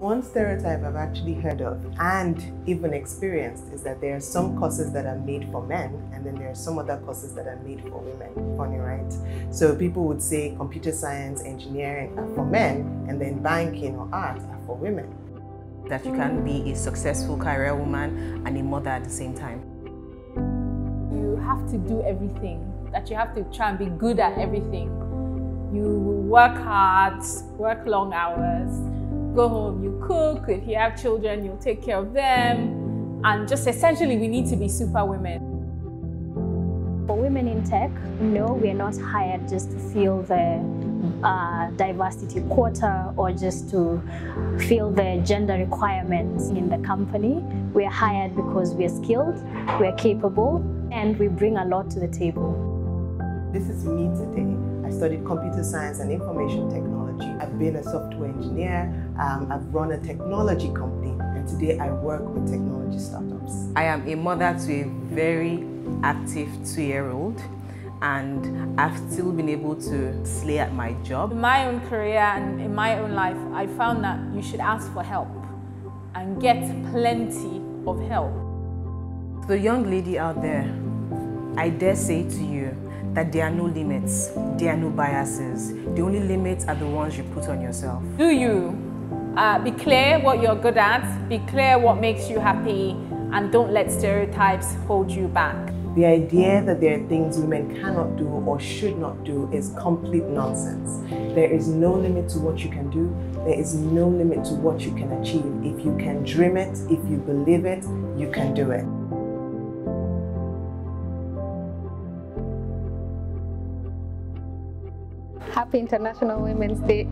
One stereotype I've actually heard of and even experienced is that there are some courses that are made for men and then there are some other courses that are made for women. Funny, right? So people would say computer science, engineering are for men and then banking or art are for women. That you can be a successful career woman and a mother at the same time. You have to do everything, that you have to try and be good at everything. You work hard, work long hours, go home, you cook. If you have children, you'll take care of them. And just essentially, we need to be super women. For women in tech, no, we're not hired just to fill the uh, diversity quota or just to fill the gender requirements in the company. We're hired because we're skilled, we're capable, and we bring a lot to the table. This is me today. I studied computer science and information technology. I've been a software engineer. Um, I've run a technology company, and today I work with technology startups. I am a mother to a very active two-year-old and I've still been able to slay at my job. In my own career and in my own life, I found that you should ask for help and get plenty of help. The young lady out there, I dare say to you that there are no limits, there are no biases. The only limits are the ones you put on yourself. Do you uh, be clear what you're good at, be clear what makes you happy, and don't let stereotypes hold you back. The idea that there are things women cannot do or should not do is complete nonsense. There is no limit to what you can do. There is no limit to what you can achieve. If you can dream it, if you believe it, you can do it. Happy International Women's Day.